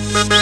अशी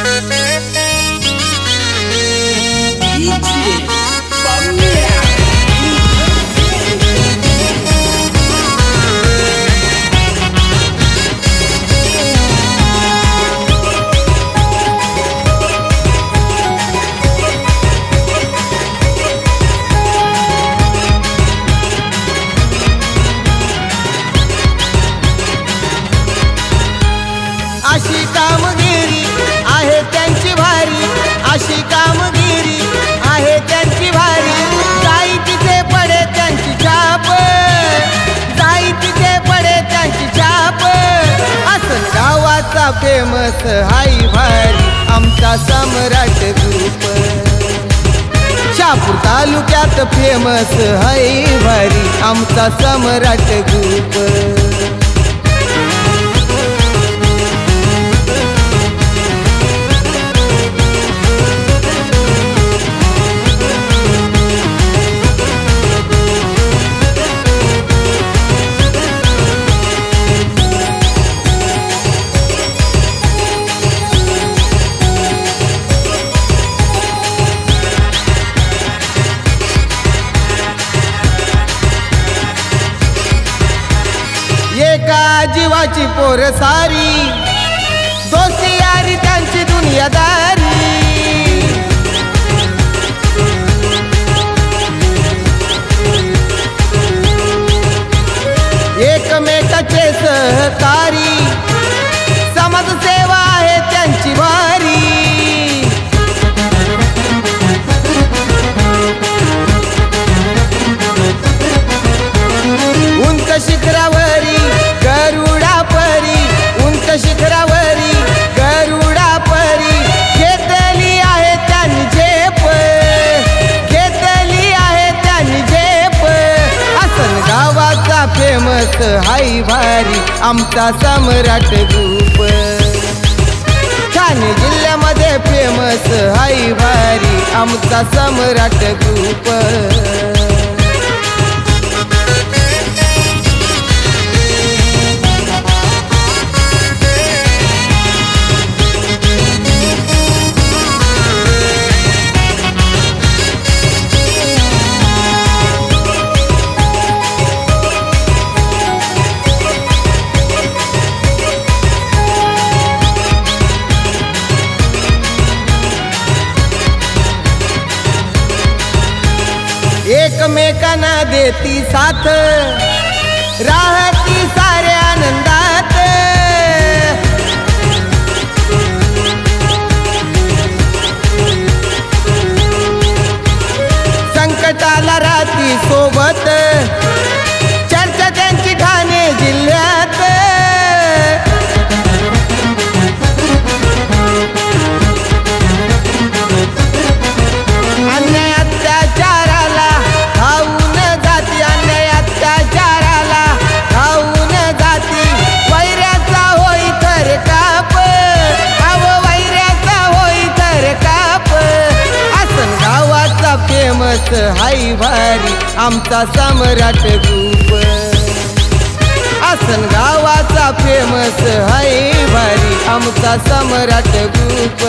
गावाचा फेमस हाई भारी आमचा सम्राट ग्रुप शापूर तालुक्यात फेमस हाई भारी आमचा सम्राट ग्रुप जीवाची पोर सारी. दोस्ती यारी त्यांची दुनियादारी. एकमेकाचे सहकारी. हाय भारी आमचा सम्राट रूप. ठाणे जिल्ह्यामध्ये फेमस हाय भारी आमचा सम्राट रूप. एकमेकांना देती साथ. राहती साऱ्या आनंदात. संकटाला राहती सोबत. फेमस हाई भारी आमचा सम्राट रूप. आसन गावाचा फेमस हाई भारी आमचा सम्राट रूप.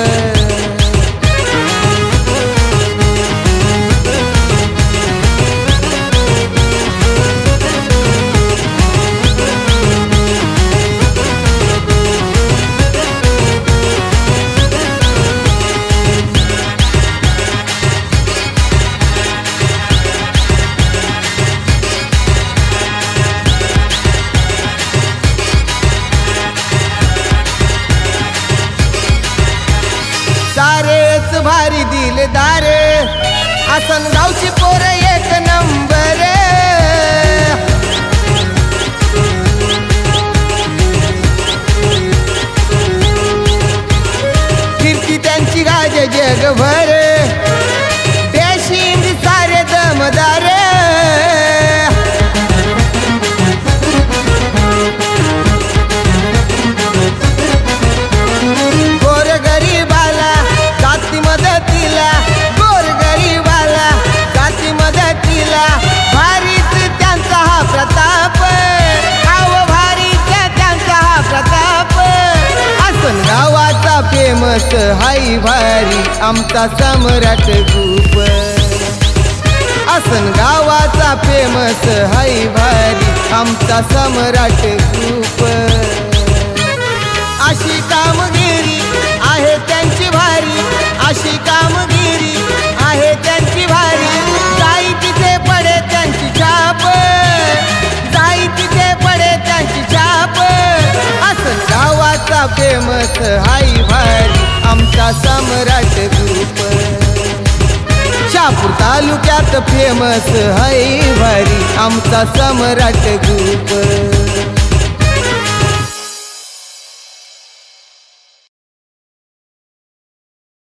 आसन गावची पोर एक नंबर फिरती त्यांची गाज जगभर. कस हाई भारी आमचा सम्राट ग्रुप आसन गावाचा फेमस हाई भारी आमचा सम्राट ग्रुप अशी कामगिरी आहे त्यांची भारी अशी कामगिरी आहे त्यांची भारी. जाई तिथे पडे त्यांची छाप जाई तिथे पडे त्यांची छाप असं गावाचा फेमस तालुक्यात फेमस हाई भारी. आमचा सम्राट ग्रुप